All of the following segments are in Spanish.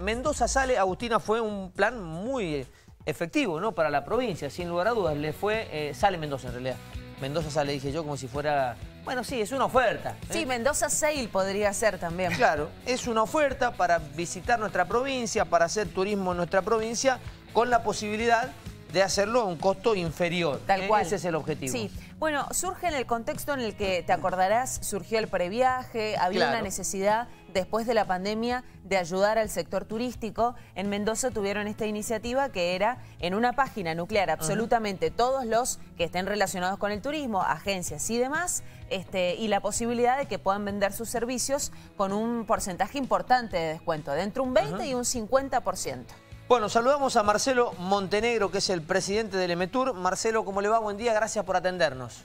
Mendoza sale, Agustina, fue un plan muy efectivo ¿no? para la provincia, sin lugar a dudas. Le fue, eh, sale Mendoza en realidad. Mendoza sale, dije yo, como si fuera... Bueno, sí, es una oferta. ¿eh? Sí, Mendoza Sale podría ser también. Claro, es una oferta para visitar nuestra provincia, para hacer turismo en nuestra provincia, con la posibilidad de hacerlo a un costo inferior. Tal cual. Ese es el objetivo. Sí. Bueno, surge en el contexto en el que, te acordarás, surgió el previaje, había Claro. una necesidad después de la pandemia de ayudar al sector turístico. En Mendoza tuvieron esta iniciativa que era en una página nuclear absolutamente todos los que estén relacionados con el turismo, agencias y demás, este, y la posibilidad de que puedan vender sus servicios con un porcentaje importante de descuento, de entre un 20 y un 50%. Bueno, saludamos a Marcelo Montenegro, que es el presidente del EMETUR. Marcelo, ¿cómo le va? Buen día, gracias por atendernos.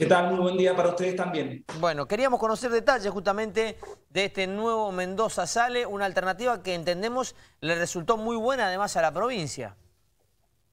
¿Qué tal? Muy buen día para ustedes también. Bueno, queríamos conocer detalles justamente de este nuevo Mendoza Sale, una alternativa que entendemos le resultó muy buena además a la provincia.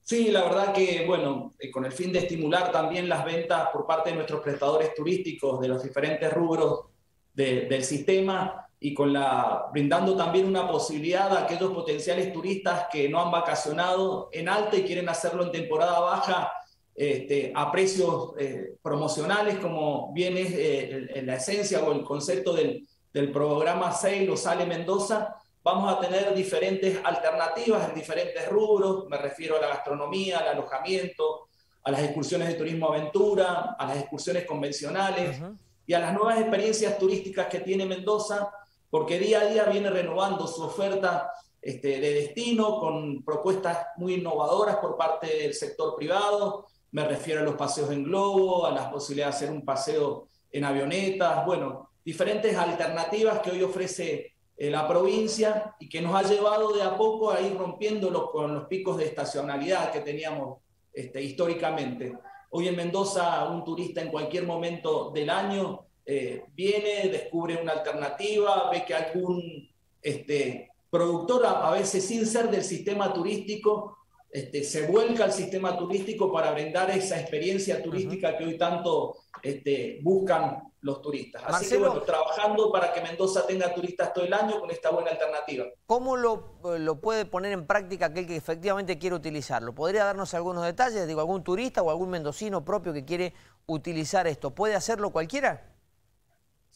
Sí, la verdad que, bueno, eh, con el fin de estimular también las ventas por parte de nuestros prestadores turísticos de los diferentes rubros de- del sistema y con la, brindando también una posibilidad a aquellos potenciales turistas que no han vacacionado en alta y quieren hacerlo en temporada baja este, a precios eh, promocionales, como bien es eh, la esencia o el concepto del, del programa Sale o Sale Mendoza, vamos a tener diferentes alternativas en diferentes rubros, me refiero a la gastronomía, al alojamiento, a las excursiones de turismo aventura, a las excursiones convencionales Ujú. y a las nuevas experiencias turísticas que tiene Mendoza, porque día a día viene renovando su oferta este, de destino con propuestas muy innovadoras por parte del sector privado. Me refiero a los paseos en globo, a las posibilidades de hacer un paseo en avionetas, bueno, diferentes alternativas que hoy ofrece eh, la provincia y que nos ha llevado de a poco a ir rompiéndolo con los picos de estacionalidad que teníamos este, históricamente. Hoy en Mendoza un turista en cualquier momento del año eh, viene, descubre una alternativa, ve que algún este, productor, a, veces sin ser del sistema turístico, este, se vuelca al sistema turístico para brindar esa experiencia turística que hoy tanto este, buscan los turistas. Así Marcelo. que bueno, trabajando para que Mendoza tenga turistas todo el año con esta buena alternativa. ¿Cómo lo, lo puede poner en práctica aquel que efectivamente quiere utilizarlo? ¿Podría darnos algunos detalles? Digo, algún turista o algún mendocino propio que quiere utilizar esto. ¿Puede hacerlo cualquiera?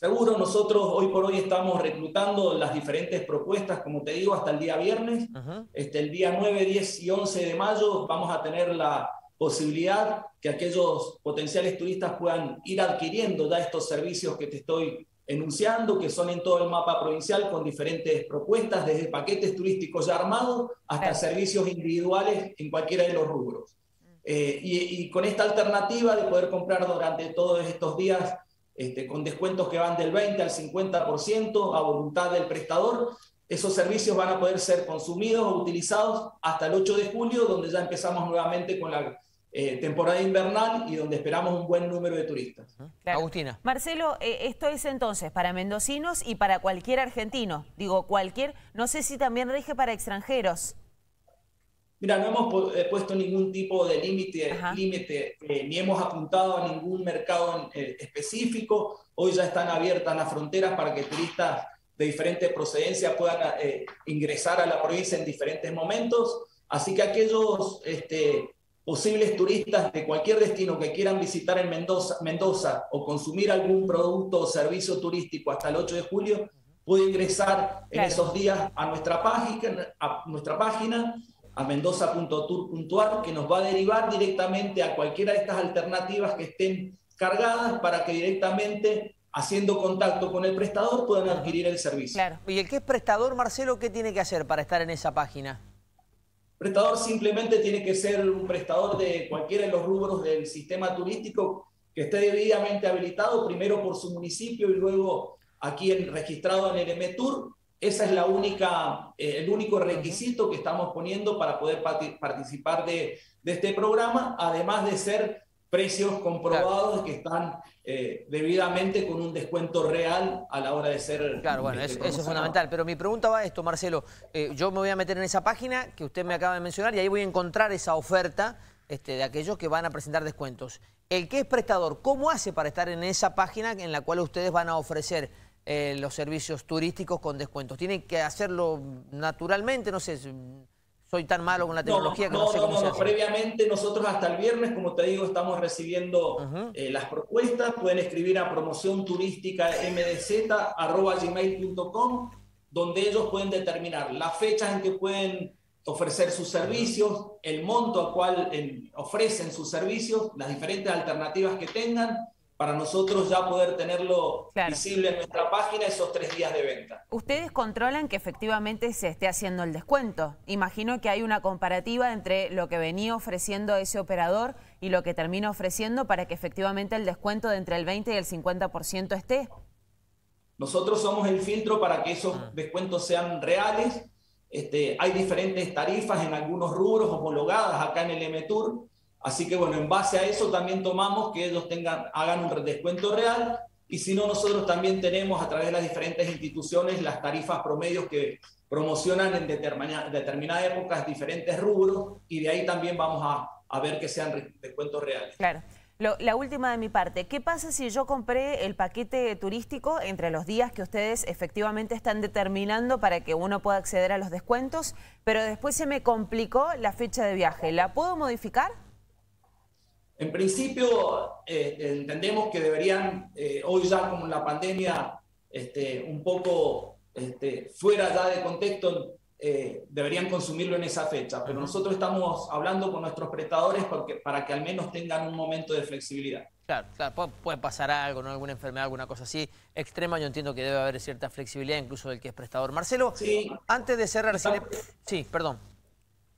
Seguro, nosotros hoy por hoy estamos reclutando las diferentes propuestas, como te digo, hasta el día viernes. Este, el día 9, 10 y 11 de mayo vamos a tener la posibilidad que aquellos potenciales turistas puedan ir adquiriendo ya estos servicios que te estoy enunciando, que son en todo el mapa provincial con diferentes propuestas, desde paquetes turísticos ya armados hasta Claro. servicios individuales en cualquiera de los rubros. Eh, y, y con esta alternativa de poder comprar durante todos estos días este, con descuentos que van del 20 al 50% a voluntad del prestador, esos servicios van a poder ser consumidos o utilizados hasta el 8 de julio, donde ya empezamos nuevamente con la eh, temporada invernal y donde esperamos un buen número de turistas. Claro. Agustina. Marcelo, eh, esto es entonces para mendocinos y para cualquier argentino. Digo, cualquier, no sé si también rige para extranjeros. Mira, no hemos eh, puesto ningún tipo de límite, límite eh, ni hemos apuntado a ningún mercado en- eh, específico. Hoy ya están abiertas las fronteras para que turistas de diferentes procedencias puedan eh, ingresar a la provincia en diferentes momentos. Así que aquellos este, posibles turistas de cualquier destino que quieran visitar en Mendoza, Mendoza o consumir algún producto o servicio turístico hasta el 8 de julio, puede ingresar en Claro. esos días a nuestra página, a nuestra página a mendoza.tour.ar, que nos va a derivar directamente a cualquiera de estas alternativas que estén cargadas para que directamente, haciendo contacto con el prestador, puedan adquirir el servicio. Claro. ¿Y el que es prestador, Marcelo, qué tiene que hacer para estar en esa página? prestador simplemente tiene que ser un prestador de cualquiera de los rubros del sistema turístico que esté debidamente habilitado, primero por su municipio y luego aquí en, registrado en el EMETUR. Esa es la única, eh, el único requisito que estamos poniendo para poder parti- participar de, de este programa, además de ser precios comprobados que están eh, debidamente con un descuento real a la hora de ser... Claro, bueno, este, eso, eso es fundamental. Pero mi pregunta va a esto, Marcelo. Eh, yo me voy a meter en esa página que usted me acaba de mencionar y ahí voy a encontrar esa oferta este, de aquellos que van a presentar descuentos. El que es prestador, ¿cómo hace para estar en esa página en la cual ustedes van a ofrecer eh, los servicios turísticos con descuentos. Tienen que hacerlo naturalmente, no sé, soy tan malo con la tecnología que no, sé cómo se hace. Previamente nosotros hasta el viernes, como te digo, estamos recibiendo eh, las propuestas. Pueden escribir a promoción turística mdz.gmail.com donde ellos pueden determinar las fechas en que pueden ofrecer sus servicios, el monto al cual ofrecen sus servicios, las diferentes alternativas que tengan, para nosotros ya poder tenerlo visible en nuestra página esos tres días de venta. Ustedes controlan que efectivamente se esté haciendo el descuento. Imagino que hay una comparativa entre lo que venía ofreciendo ese operador y lo que termina ofreciendo para que efectivamente el descuento de entre el 20 y el 50% esté. Nosotros somos el filtro para que esos ah. descuentos sean reales. Este, hay diferentes tarifas en algunos rubros homologadas acá en el MTUR. Así que bueno, en base a eso también tomamos que ellos tengan, hagan un descuento real y si no, nosotros también tenemos a través de las diferentes instituciones las tarifas promedios que promocionan en determinadas determinada épocas diferentes rubros y de ahí también vamos a, a ver que sean descuentos reales. Claro la última de mi parte, ¿qué pasa si yo compré el paquete turístico entre los días que ustedes efectivamente están determinando para que uno pueda acceder a los descuentos, pero después se me complicó la fecha de viaje? ¿La puedo modificar? En principio, eh, entendemos que deberían, eh, hoy ya como la pandemia, este, un poco este, fuera ya de contexto, eh, deberían consumirlo en esa fecha, pero nosotros estamos hablando con nuestros prestadores porque, para que al menos tengan un momento de flexibilidad. Claro, claro puede, pasar algo, ¿no? alguna enfermedad, alguna cosa así extrema, yo entiendo que debe haber cierta flexibilidad incluso del que es prestador. Marcelo, antes de cerrar, sí, perdón.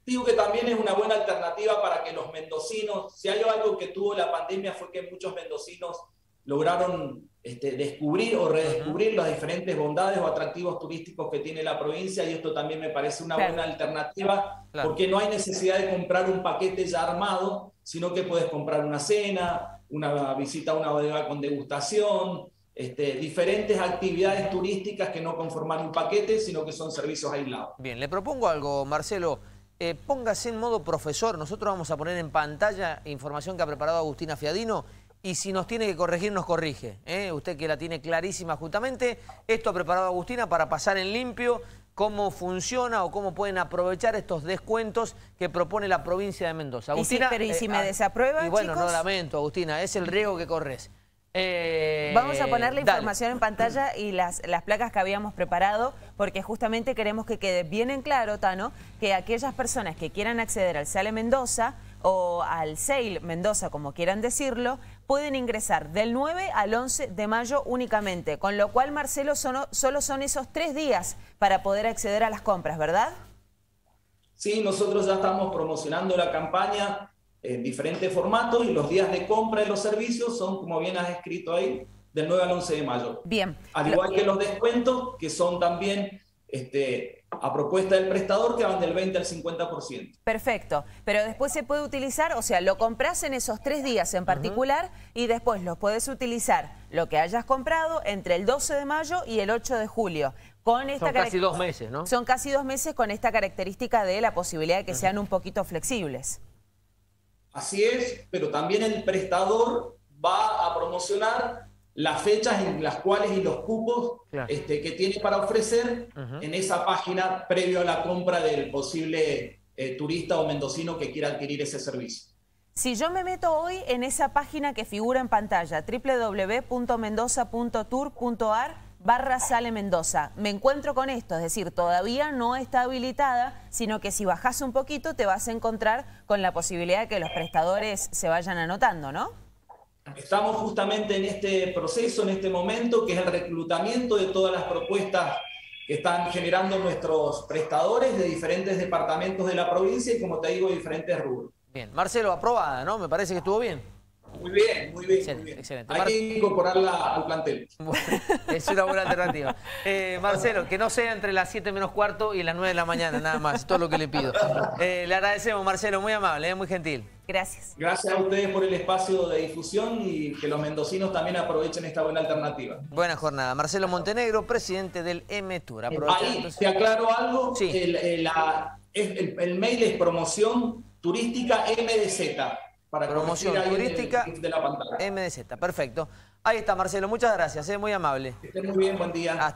Digo que también es una buena alternativa para que los mendocinos, si hay algo que tuvo la pandemia fue que muchos mendocinos lograron este, descubrir o redescubrir las diferentes bondades o atractivos turísticos que tiene la provincia y esto también me parece una buena alternativa porque no hay necesidad de comprar un paquete ya armado, sino que puedes comprar una cena, una visita a una bodega con degustación, este, diferentes actividades turísticas que no conforman un paquete, sino que son servicios aislados. Bien, le propongo algo, Marcelo. Eh, póngase en modo profesor. Nosotros vamos a poner en pantalla información que ha preparado Agustina Fiadino y si nos tiene que corregir, nos corrige. ¿eh? Usted que la tiene clarísima justamente. Esto ha preparado Agustina para pasar en limpio cómo funciona o cómo pueden aprovechar estos descuentos que propone la provincia de Mendoza. Agustina, pero ¿y si me eh, ah, desaprueba, Y bueno, no lamento, Agustina, es el riesgo que corres. Eh, Vamos a poner la información en pantalla y las, las placas que habíamos preparado, porque justamente queremos que quede bien en claro, Tano, que aquellas personas que quieran acceder al Sale Mendoza o al Sale Mendoza, como quieran decirlo, pueden ingresar del 9 al 11 de mayo únicamente, con lo cual, Marcelo, solo son esos tres días para poder acceder a las compras, ¿verdad? Sí, nosotros ya estamos promocionando la campaña en diferentes formatos y los días de compra de los servicios son, como bien has escrito ahí, del 9 al 11 de mayo. Bien. Al igual que los descuentos, que son también este, a propuesta del prestador que van del 20 al 50%. Perfecto, pero después se puede utilizar, o sea, lo compras en esos tres días en particular y después lo puedes utilizar lo que hayas comprado entre el 12 de mayo y el 8 de julio. Con esta Son casi dos meses, ¿no? Son casi dos meses con esta característica de la posibilidad de que sean un poquito flexibles. Así es, pero también el prestador va a promocionar las fechas en las cuales y los cupos este, que tiene para ofrecer en esa página previo a la compra del posible eh, turista o mendocino que quiera adquirir ese servicio. Si yo me meto hoy en esa página que figura en pantalla, www.mendoza.tour.ar barra Sale Mendoza, me encuentro con esto, es decir, todavía no está habilitada, sino que si bajas un poquito te vas a encontrar con la posibilidad de que los prestadores se vayan anotando, ¿no? Estamos justamente en este proceso, en este momento, que es el reclutamiento de todas las propuestas que están generando nuestros prestadores de diferentes departamentos de la provincia y, como te digo, diferentes rubros. Bien, Marcelo, aprobada, ¿no? Me parece que estuvo bien. Muy bien, muy bien. Excelente, Hay que incorporarla al plantel. es una buena alternativa. Eh, Marcelo, que no sea entre las 7 menos cuarto y las 9 de la mañana, nada más, todo lo que le pido. Eh, le agradecemos, Marcelo, muy amable, eh, muy gentil. Gracias. Gracias a ustedes por el espacio de difusión y que los mendocinos también aprovechen esta buena alternativa. Buena jornada. Marcelo Montenegro, presidente del MTUR. Ahí, te aclaro algo. El, el, mail es promoción turística MDZ para Promoción turística de la pantalla. MDZ, perfecto. Ahí está, Marcelo, muchas gracias, es muy amable. Que estén muy bien, buen día.